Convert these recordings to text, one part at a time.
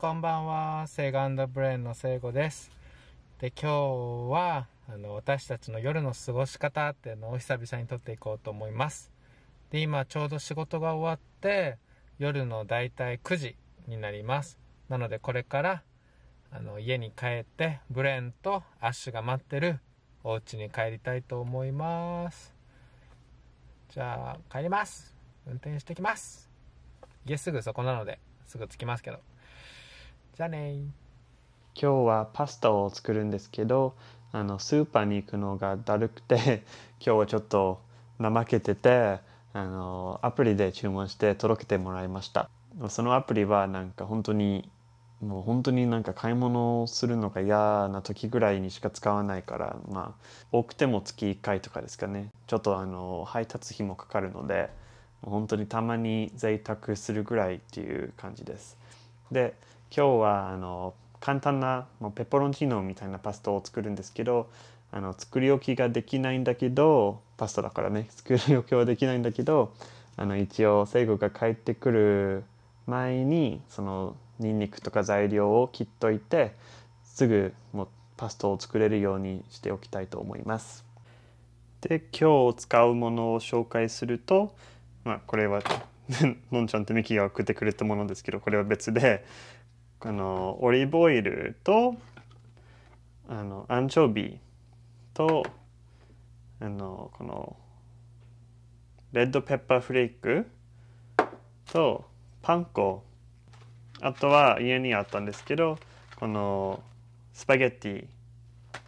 こんばんは。セガンドブレーンの聖子です。で今日はあの私たちの夜の過ごし方っていうのを久々に撮っていこうと思います。で今ちょうど仕事が終わって夜のだいたい9時になります。なのでこれからあの家に帰ってブレーンとアッシュが待ってるお家に帰りたいと思います。じゃあ帰ります。運転してきます。家すぐそこなのですぐ着きますけど。じゃあね今日はパスタを作るんですけどあのスーパーに行くのがだるくて 今日はちょっと怠けててあのアプリで注文して届けてもらいました。そのアプリはなんか本当にもう本当になんか買い物をするのが嫌な時ぐらいにしか使わないからまあ多くても月1回とかですかね。ちょっとあの配達費もかかるので本当にたまに贅沢するぐらいっていう感じです。で今日はあの簡単なもうペペロンチーノみたいなパスタを作るんですけどあの作り置きができないんだけどパスタだからね 作り置きはできないんだけどあの一応聖子が帰ってくる前にそのニンニクとか材料を切っといてすぐもうパスタを作れるようにしておきたいと思います。で今日使うものを紹介すると、まあ、これは のんちゃんとミキが送ってくれたものですけどこれは別であのオリーブオイルとあのアンチョビとあのこのレッドペッパーフレークとパン粉。あとは家にあったんですけどこのスパゲッティ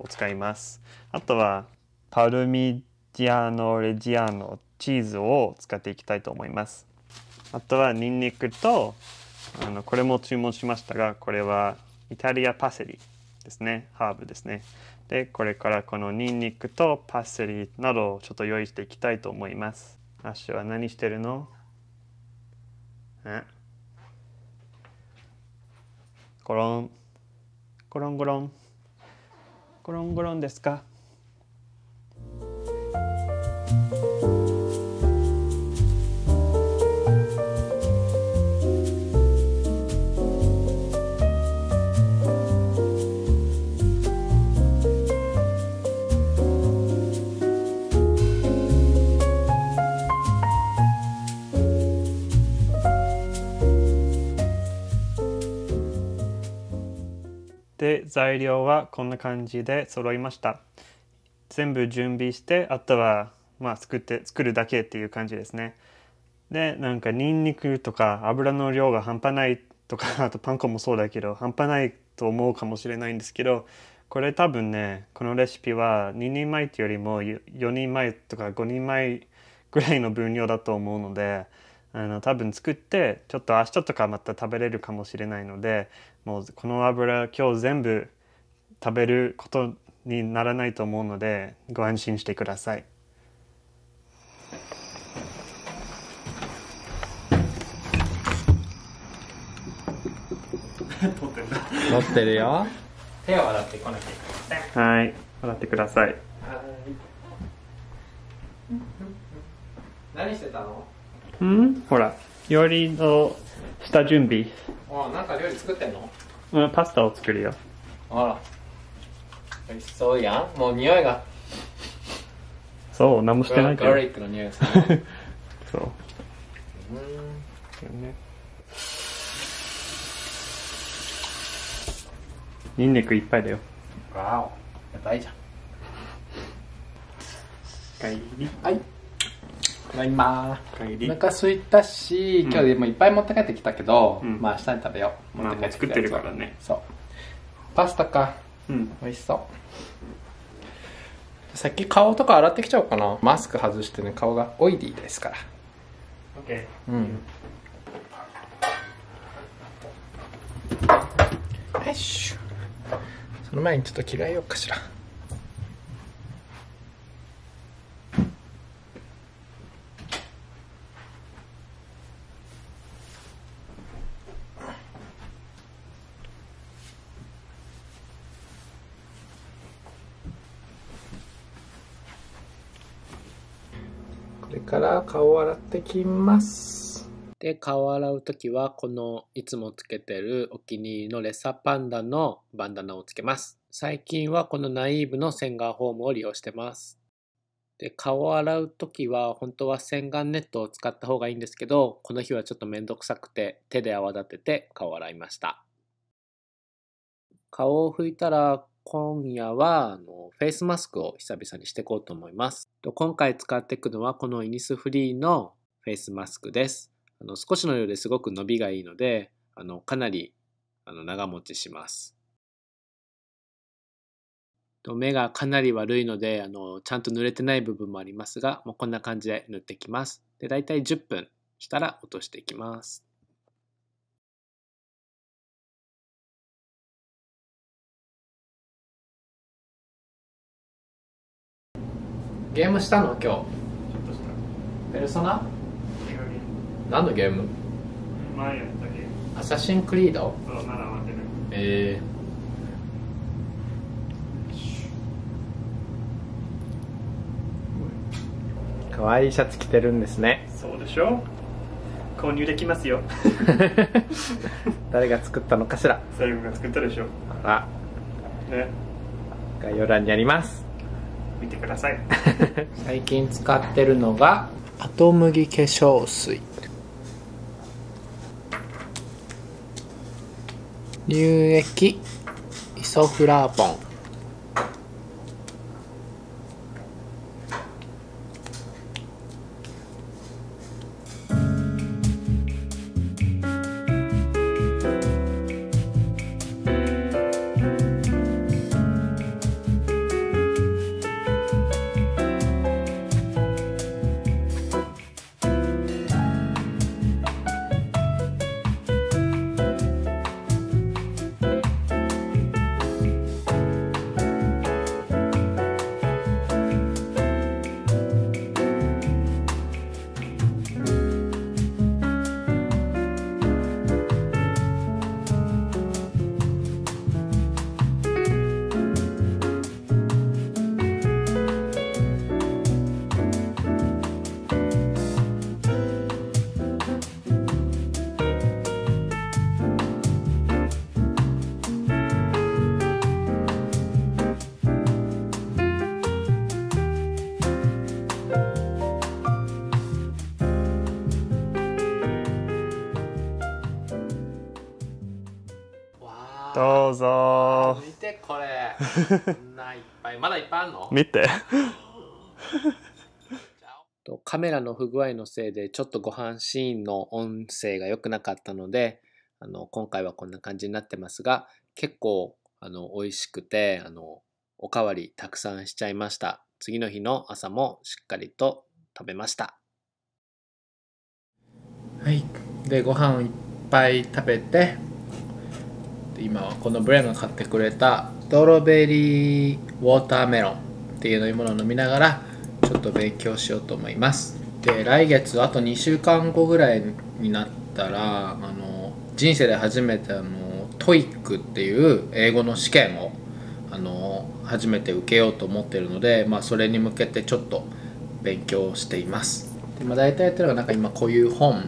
を使います。あとはパルミジャーノ・レジアーノチーズを使っていきたいと思います。あとはニンニクとあのこれも注文しましたがこれはイタリアパセリですね。ハーブですね。でこれからこのニンニクとパセリなどをちょっと用意していきたいと思います。アッシュは何してるの？え？ゴロン。ゴロンゴロン。ゴロンゴロンですか？で材料はこんな感じで揃いました。全部準備してあとはまあ作って作るだけっていう感じですね。でなんかニンニクとか油の量が半端ないとか あとパン粉もそうだけど半端ないと思うかもしれないんですけどこれ多分ねこのレシピは2人前っていうよりも4人前とか5人前ぐらいの分量だと思うのであの多分作ってちょっと明日とかまた食べれるかもしれないのでもうこの油今日全部食べることにならないと思うのでご安心してください。撮ってんだ撮ってるよ。手を洗ってこなきゃいけません。はい。洗ってください。はい。何してたのうん？ほら。料理の下準備あなんか料理作ってんの？うんパスタを作るよ。あら。美味しそうやん。もう匂いが。そう何もしてないけど。ガーリックの匂いですね。そう。うん。ね。ニンニクいっぱいだよ。わお。やばいじゃん。帰りはいただいまお腹空いたし、今日でもいっぱい持って帰ってきたけど、うん。まあ明日に食べよう。まあ持って帰作ってるからね。そう。パスタか。うん。美味しそう。先顔とか洗ってきちゃおうかな。マスク外してね顔がオイリーですから。OK うん。よいしょ。その前にちょっと着替えようかしらこれから顔を洗ってきます。で顔を洗う時はこのいつもつけてるお気に入りのレッサーパンダのバンダナをつけます。最近はこのナイーブの洗顔フォームを利用してます。で顔を洗う時は本当は洗顔ネットを使った方がいいんですけどこの日はちょっとめんどくさくて手で泡立てて顔を洗いました。顔を拭いたら今夜はあのフェイスマスクを久々にしていこうと思います。と今回使っていくのはこのイニスフリーのフェイスマスクです。あの少しの量ですごく伸びがいいのであのかなりあの長持ちします。と目がかなり悪いのであのちゃんと濡れてない部分もありますがもうこんな感じで塗っていきます。で大体10分したら落としていきます。ゲームしたの？今日。ちょっとした。ペルソナ？何のゲーム？前やったゲームアサシンクリード？そうまだ終わってないえー、かわいいシャツ着てるんですね。そうでしょ？購入できますよ。誰が作ったのかしら。最後が作ったでしょあね。概要欄にあります見てください。最近使ってるのが後麦化粧水。乳液イソフラボンないっぱいまだいっぱいあるの？見て。とカメラの不具合のせいでちょっとご飯シーンの音声が良くなかったのであの今回はこんな感じになってますが結構あの美味しくてあのおかわりたくさんしちゃいました。次の日の朝もしっかりと食べました。はい。でご飯をいっぱい食べてで今はこのブレンが買ってくれたストロベリーウォーターメロンっていう飲み物を飲みながらちょっと勉強しようと思います。で来月あと2週間後ぐらいになったらあの人生で初めてあの TOEIC っていう英語の試験をあの初めて受けようと思ってるので、まあ、それに向けてちょっと勉強しています。で、まあ、大体やってるのがなんか今こういう本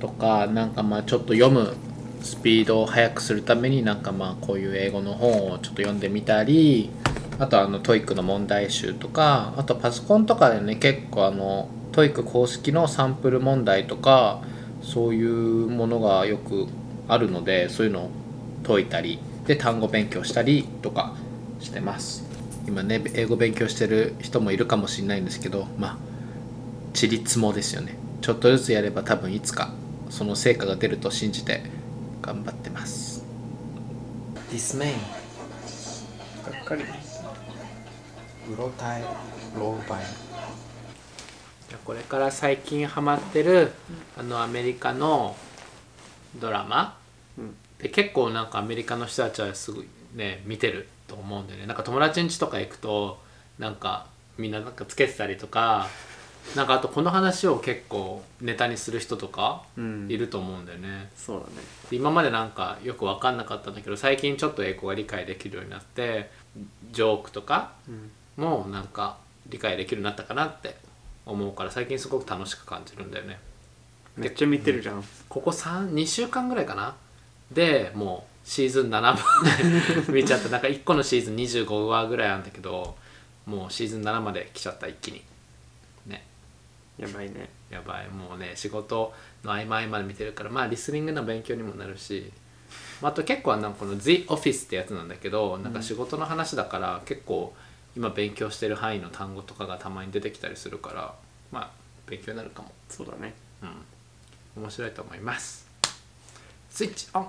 とかなんかまあちょっと読むスピードを速くするためになんかまあこういう英語の本をちょっと読んでみたりあとあの TOEIC の問題集とかあとパソコンとかでね結構あの TOEIC 公式のサンプル問題とかそういうものがよくあるのでそういうのを解いたりで単語勉強したりとかしてます。今ね英語勉強してる人もいるかもしれないんですけどまあちりつもですよね。ちょっとずつやれば多分いつかその成果が出ると信じて頑張ってます。Dismay がっかり。うろたえ。ローバイこれから最近ハマってるあのアメリカのドラマ、うん。で結構なんかアメリカの人たちはすごいね見てると思うんだよね。なんか友達ん家とか行くとなんかみんななんかつけてたりとかなんかあとこの話を結構ネタにする人とかうん。いると思うんだよね、そうだね。で今までなんかよく分かんなかったんだけど最近ちょっと英語が理解できるようになってジョークとかうん。もなんか理解できるようになったかなって思うから最近すごく楽しく感じるんだよね。めっちゃ見てるじゃん。ここ2週間ぐらいかな？でもうシーズン7まで見ちゃったなんか1個のシーズン25話ぐらいあるんだけどもうシーズン7まで来ちゃった一気に。ねやばいね。やばい。もうね仕事の合間合間で見てるからまあリスニングの勉強にもなるし。あと結構なんかこの The Office ってやつなんだけどなんか仕事の話だから結構今勉強してる範囲の単語とかがたまに出てきたりするからまあ勉強になるかも。そうだね。うん。面白いと思います。スイッチオン